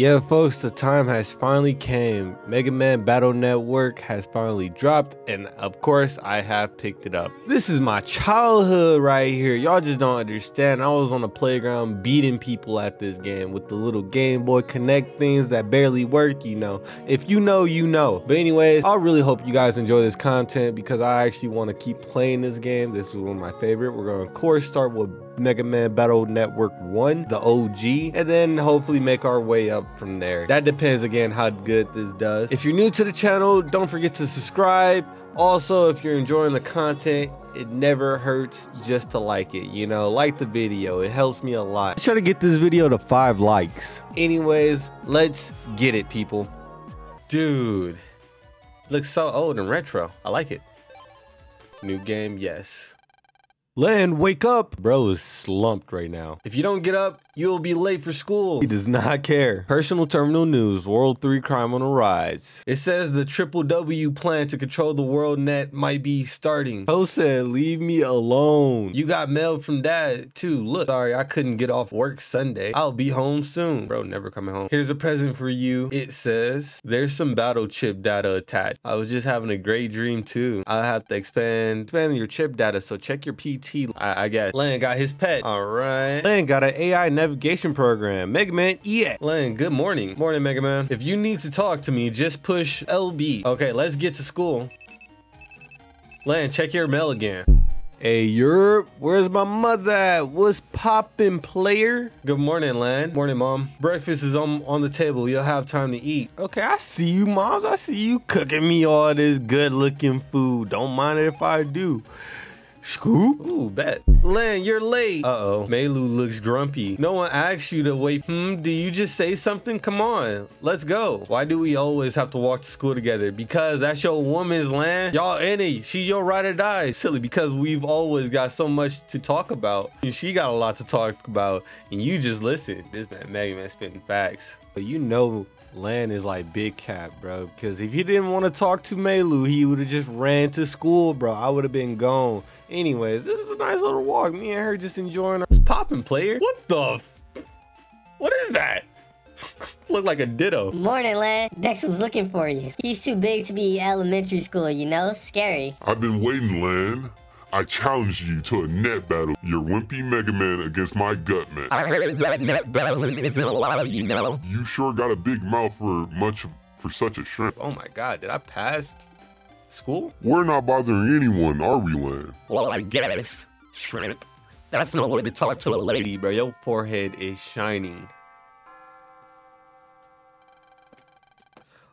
Yeah, folks, the time has finally came. Mega Man Battle Network has finally dropped, and of course, I have picked it up. This is my childhood right here. Y'all just don't understand. I was on the playground beating people at this game with the little Game Boy Connect things that barely work, you know. If you know, you know. But anyways, I really hope you guys enjoy this content because I actually want to keep playing this game. This is one of my favorite. We're going to, of course, start with Mega Man Battle Network 1, the OG, and then hopefully make our way up from there. That depends again how good this does. If you're new to the channel, don't forget to subscribe. Also, if you're enjoying the content, it never hurts just to like it, you know, like the video. It helps me a lot. Let's try to get this video to five likes. Anyways, let's get it, people. Dude, looks so old and retro. I like it. New game, yes. Lan, wake up. Bro is slumped right now. If you don't get up, you'll be late for school. He does not care. Personal Terminal News, World 3 crime on the rise. It says the Triple W plan to control the world net might be starting. Ho said, leave me alone. You got mail from dad too. Look, sorry, I couldn't get off work Sunday. I'll be home soon. Bro, never coming home. Here's a present for you. It says, there's some battle chip data attached. I was just having a great dream too. I'll have to expand, expand your chip data, so check your PT. I, I guess. Lan got his pet. All right. Lan got an AI navigation program. Mega Man, yeah. Lan, good morning. Morning, Mega Man. If you need to talk to me, just push LB. Okay, let's get to school. Lan, check your mail again. Hey, Europe, where's my mother at? What's poppin', player? Good morning, Lan. Morning, Mom. Breakfast is on, on the table. You'll have time to eat. Okay, I see you, Moms. I see you cooking me all this good-looking food. Don't mind if I do. Scoop? Ooh, bet. Lan, you're late. Uh-oh. Melu looks grumpy. No one asked you to wait. Hmm, do you just say something? Come on, let's go. Why do we always have to walk to school together? Because that's your woman's land. Y'all in it. She your ride or die. Silly, because we've always got so much to talk about. And she got a lot to talk about, and you just listen. This man, Mega Man spitting facts. But you know Lan is like big cap, bro. Because if he didn't want to talk to Melu, he would have just ran to school, bro. I would have been gone. Anyways, this is a nice little walk. Me and her just enjoying our popping player. What the? What is that? Look like a ditto. Morning, Lan. Dex was looking for you. He's too big to be elementary school, you know? Scary. I've been waiting, Lan. I challenge you to a net battle. Your wimpy Mega Man against my Guts Man. net battle is a lot of you. You sure got a big mouth for much for such a shrimp. Oh my god, did I pass school? We're not bothering anyone, are we, Lan? Well, I guess. Shrimp. That's no way to talk to a lady, bro. Your forehead is shining.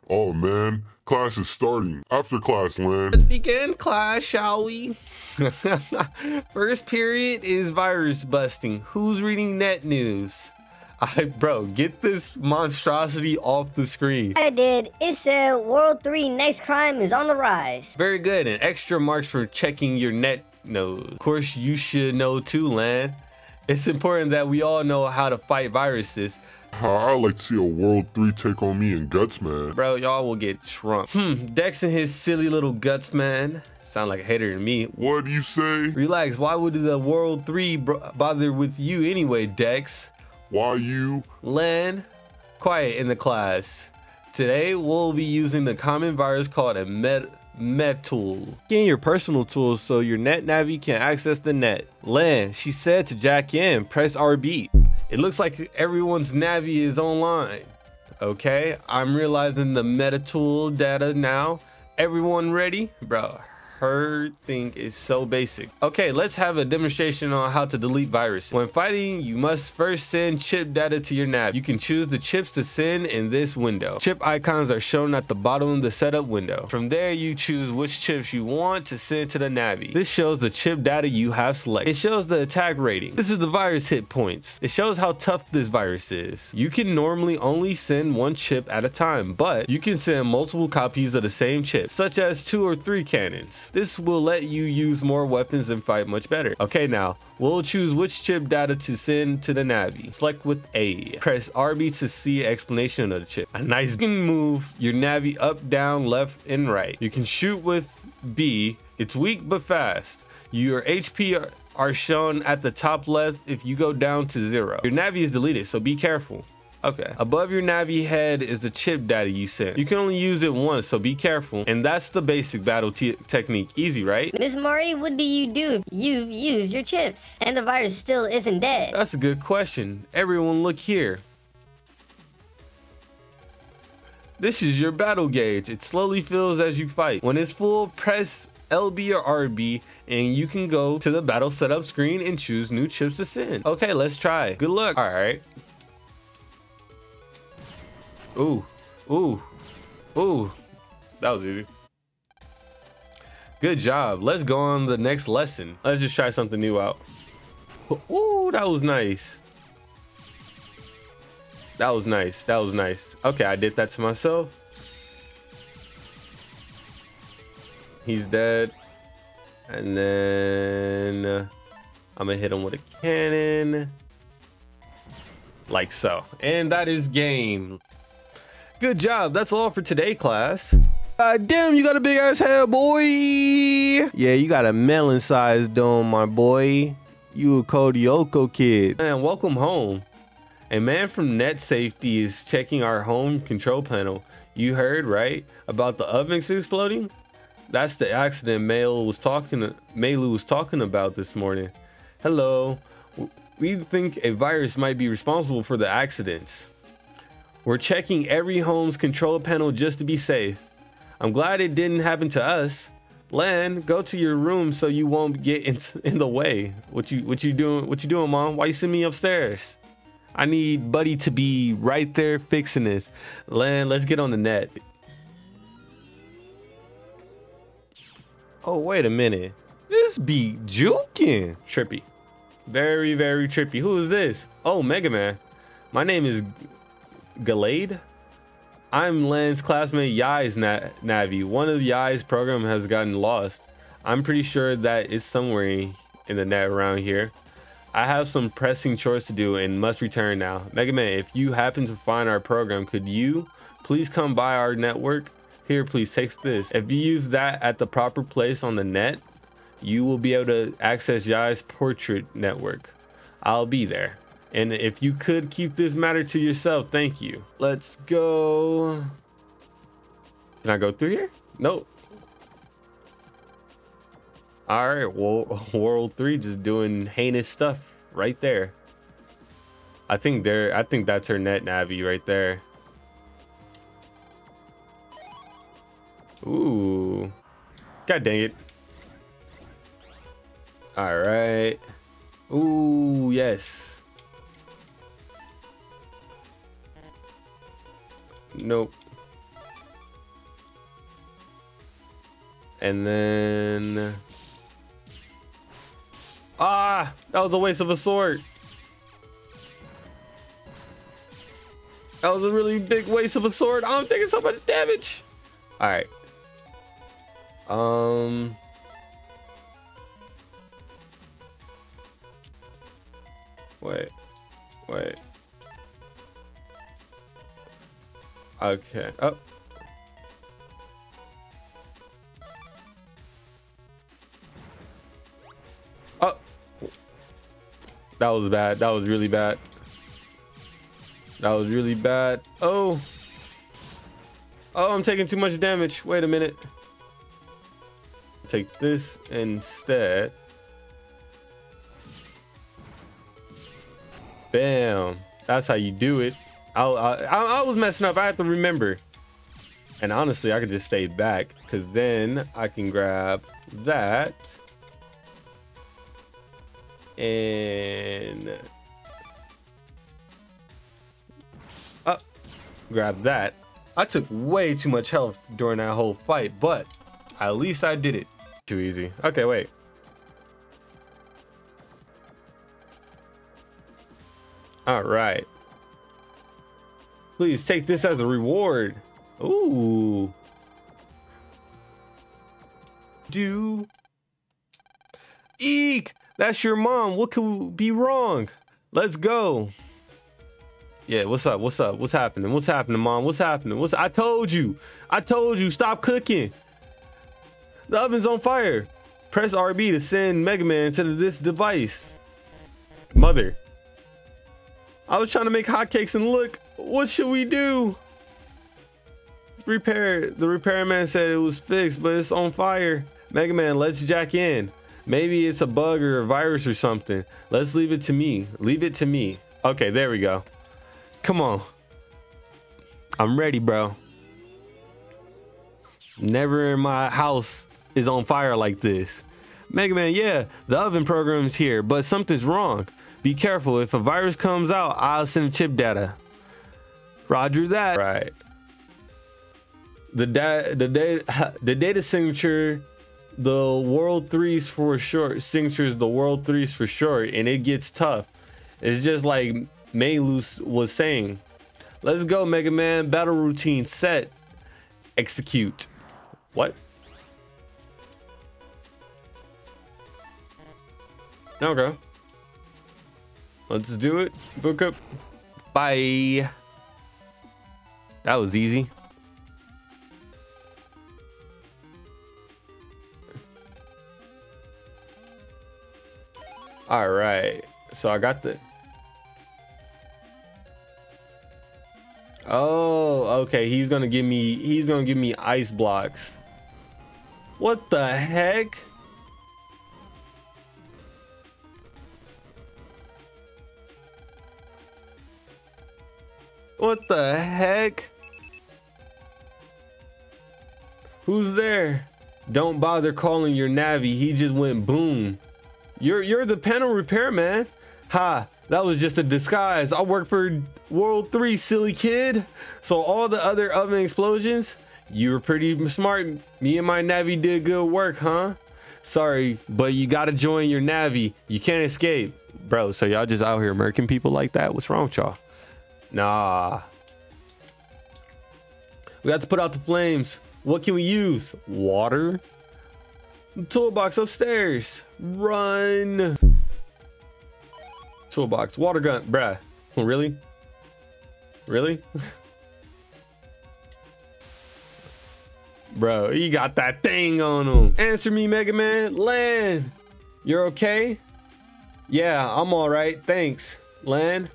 Oh man, class is starting. After class, Lan. Let's begin class, shall we? First period is virus busting. Who's reading net news? I, bro, get this monstrosity off the screen. I did. It said World 3 next crime is on the rise. Very good. And extra marks for checking your net nose. Of course, you should know too, Lan. It's important that we all know how to fight viruses. I'd like to see a World 3 take on me and Guts Man. Bro, y'all will get trumped. Hmm, Dex and his silly little Guts Man. Sound like a hater to me. What do you say? Relax, why would the World 3 bother with you anyway, Dex? Why you? Lan, quiet in the class. Today, we'll be using the common virus called a med Tool. Getting your personal tools so your net navi can access the net. Lan, she said to jack in, press RB. It looks like everyone's Navi is online. Okay, I'm realizing the meta tool data now. Everyone ready? Bro, her thing is so basic. Okay, let's have a demonstration on how to delete viruses. When fighting, you must first send chip data to your nav. You can choose the chips to send in this window. Chip icons are shown at the bottom of the setup window. From there, you choose which chips you want to send to the Navi. This shows the chip data you have selected. It shows the attack rating. This is the virus hit points. It shows how tough this virus is. You can normally only send one chip at a time, but you can send multiple copies of the same chip, such as two or three cannons. This will let you use more weapons and fight much better. Okay, now we'll choose which chip data to send to the Navi. Select with A. Press RB to see explanation of the chip. A nice move your Navi up, down, left, and right. You can shoot with B. It's weak but fast. Your HP are shown at the top left if you go down to zero. Your Navi is deleted, so be careful. Okay. Above your Navi head is the chip data you sent. You can only use it once, so be careful. And that's the basic battle technique. Easy, right? Miss Mori, what do you do if you've used your chips and the virus still isn't dead? That's a good question. Everyone look here. This is your battle gauge. It slowly fills as you fight. When it's full, press LB or RB and you can go to the battle setup screen and choose new chips to send. Okay, let's try. Good luck. All right. Ooh, ooh, ooh. That was easy. Good job. Let's go on the next lesson. Let's just try something new out. Ooh, that was nice. That was nice. That was nice. Okay, I did that to myself. He's dead. And then uh, I'm gonna hit him with a cannon. Like so. And that is game. Good job. That's all for today, class. Uh, damn, you got a big ass head, boy. Yeah, you got a melon sized dome, my boy. You a Kodioko kid. And welcome home. A man from Net Safety is checking our home control panel. You heard, right? About the ovens exploding? That's the accident Mayl was talking Melu was talking about this morning. Hello. We think a virus might be responsible for the accidents. We're checking every home's control panel just to be safe. I'm glad it didn't happen to us. Lan, go to your room so you won't get in, in the way. What you what you doing? What you doing, mom? Why you send me upstairs? I need Buddy to be right there fixing this. Lan, let's get on the net. Oh, wait a minute. This be juking. Trippy. Very, very trippy. Who is this? Oh, Mega Man. My name is Glyde. I'm Lan's classmate Yai's Na Navi. One of Yai's program has gotten lost. I'm pretty sure that it's somewhere in the net around here. I have some pressing chores to do and must return now. Mega Man, if you happen to find our program, could you please come by our network? Here, please take this. If you use that at the proper place on the net, you will be able to access Yai's portrait network. I'll be there. And if you could keep this matter to yourself, thank you. Let's go. Can I go through here? Nope. All right, well, World 3 just doing heinous stuff right there. I think there, I think that's her net navi right there. Ooh. God dang it. All right. Ooh, yes. Nope. And then... Ah! That was a waste of a sword. That was a really big waste of a sword. I'm taking so much damage. All right. Um... Wait. Wait. Okay. Oh. Oh. That was bad. That was really bad. That was really bad. Oh. Oh, I'm taking too much damage. Wait a minute. Take this instead. Bam. That's how you do it. I, I, I was messing up. I have to remember. And honestly, I could just stay back because then I can grab that. And oh, grab that. I took way too much health during that whole fight, but at least I did it. Too easy. Okay, wait. All right. Please take this as a reward. Ooh. Do. Eek! That's your mom. What could be wrong? Let's go. Yeah, what's up? What's up? What's happening? What's happening, mom? What's happening? What's I told you. I told you stop cooking. The oven's on fire. Press RB to send Mega Man to this device. Mother. I was trying to make hotcakes and look, What should we do? Repair. The repairman said it was fixed, but it's on fire. Mega Man, let's jack in. Maybe it's a bug or a virus or something. Let's leave it to me. Leave it to me. Okay, there we go. Come on. I'm ready, bro. Never in my house is on fire like this. Mega Man, yeah, the oven program's here, but something's wrong. Be careful. If a virus comes out, I'll send chip data. Roger that. Right. The da- the data the data signature the world threes for short signatures the world threes for short and it gets tough it's just like Maylus was saying let's go mega man battle routine set execute what okay let's do it book up bye that was easy All right. So I got the. Oh, okay. He's gonna give me. He's gonna give me ice blocks. What the heck? What the heck? Who's there? Don't bother calling your Navi. He just went boom. You're you're the panel repair man. Ha, that was just a disguise. I work for World 3, silly kid. So all the other oven explosions, you were pretty smart. Me and my Navi did good work, huh? Sorry, but you gotta join your Navi. You can't escape. Bro, so y'all just out here murking people like that? What's wrong with y'all? Nah. We have to put out the flames. What can we use? Water? Toolbox upstairs. Run. Toolbox. Water gun. Bruh. Oh, really? Really? Bro, you got that thing on him. Answer me, Mega Man. Lan. You're okay? Yeah, I'm all right. Thanks. Lan.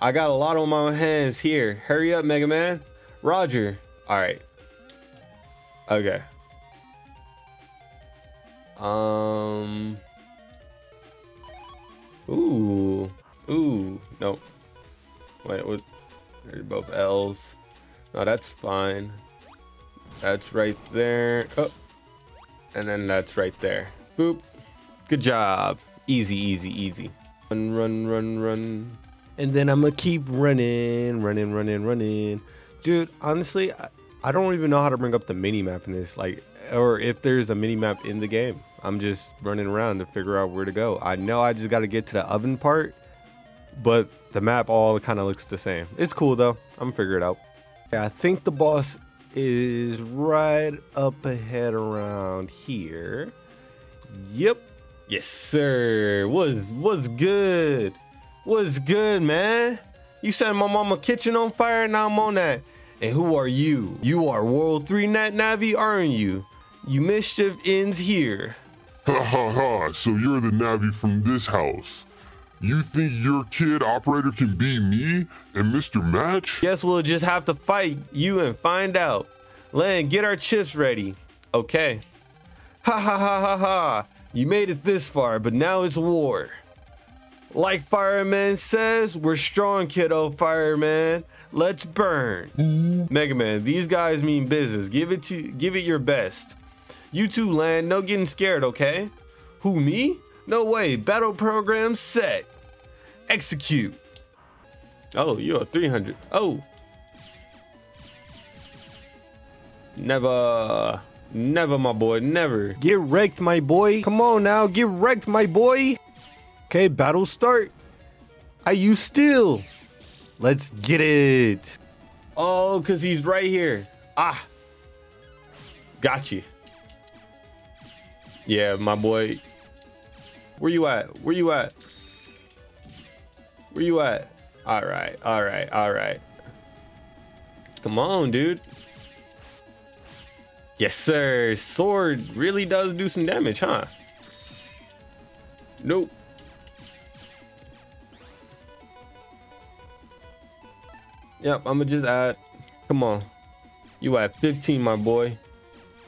I got a lot on my hands here. Hurry up, Mega Man. Roger. All right. Okay. Um. Ooh. Ooh. Nope. Wait, what? They're both L's. No, that's fine. That's right there. Oh. And then that's right there. Boop. Good job. Easy, easy, easy. Run, run, run, run. And then I'm gonna keep running, running, running, running. Dude, honestly, I, I don't even know how to bring up the mini map in this. Like, or if there's a mini map in the game. I'm just running around to figure out where to go. I know I just got to get to the oven part, but the map all kind of looks the same. It's cool though. I'm gonna figure it out. Yeah, I think the boss is right up ahead around here. Yep. Yes, sir. What's what's good? What's good, man? You set my mama kitchen on fire, now I'm on that. And who are you? You are World 3 Net Navi, aren't you? You mischief ends here. Ha ha ha, so you're the Navi from this house. You think your kid operator can be me and Mr. Match? Guess we'll just have to fight you and find out. Lan, get our chips ready. Okay. Ha ha ha ha ha. You made it this far, but now it's war. Like Fireman says, we're strong, kiddo, Fireman. Let's burn. Mm-hmm. Mega Man, these guys mean business. Give it to give it your best. You two land, no getting scared, okay? Who, me? No way. Battle program set. Execute. Oh, you're 300. Oh. Never. Never, my boy. Never. Get wrecked, my boy. Come on now. Get wrecked, my boy. Okay, battle start. I use still? Let's get it. Oh, because he's right here. Ah. Got you. Yeah, my boy. Where you at? Where you at? Where you at? All right, all right, all right. Come on, dude. Yes, sir. Sword really does do some damage, huh? Nope. Yep, I'm gonna just add. Come on. You at 15, my boy.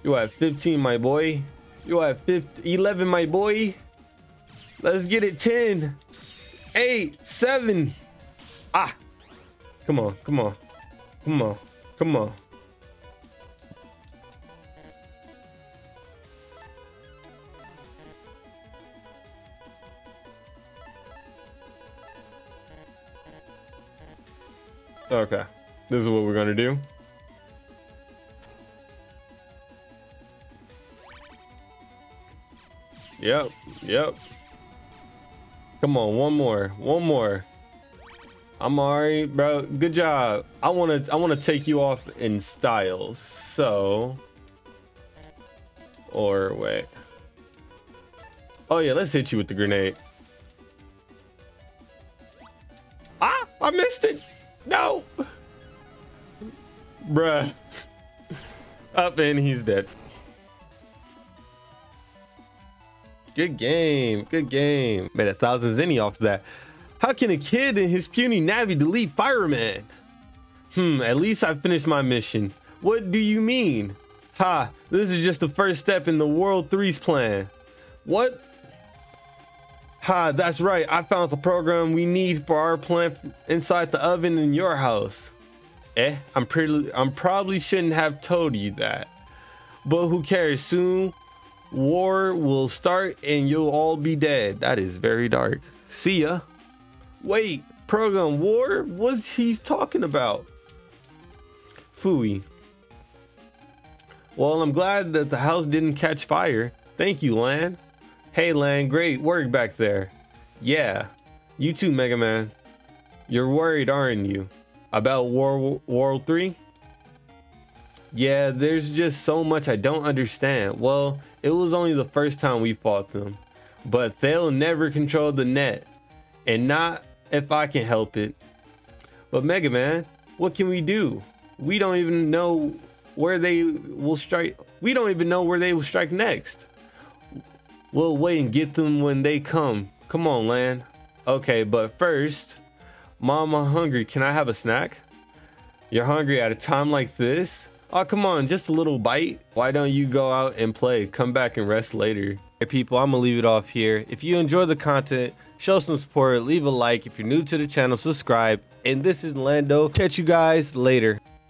You at 15, my boy. You at 15, 11, my boy. Let's get it 10, 8, 7. Ah. Come on, come on. Come on, come on. Okay, this is what we're gonna do. Yep, yep. Come on, one more, one more. I'm alright, bro. Good job. I wanna, I wanna take you off in style. So, or wait. Oh yeah, let's hit you with the grenade. Bruh. Up and he's dead. Good game. Good game. Made a thousand zenny off that. How can a kid and his puny Navi delete Fireman? Hmm, at least I finished my mission. What do you mean? Ha, this is just the first step in the World 3's plan. What? Ha, that's right. I found the program we need for our plant inside the oven in your house. Eh, I'm pretty I'm probably shouldn't have told you that. But who cares? Soon war will start and you'll all be dead. That is very dark. See ya. Wait, program war? What's he talking about? Fooey. Well, I'm glad that the house didn't catch fire. Thank you, Lan. Hey, Lan, great work back there. Yeah, you too, Mega Man. You're worried, aren't you? About World World 3? Yeah, there's just so much I don't understand. Well, it was only the first time we fought them. But they'll never control the net. And not if I can help it. But Mega Man, what can we do? We don't even know where they will strike. We don't even know where they will strike next. We'll wait and get them when they come. Come on, Lan. Okay, but first, I'm hungry. Can I have a snack? You're hungry at a time like this? Oh, come on, just a little bite. Why don't you go out and play? Come back and rest later. Hey, people, I'm gonna leave it off here. If you enjoy the content, show some support, leave a like. If you're new to the channel, subscribe. And this is Lando. Catch you guys later.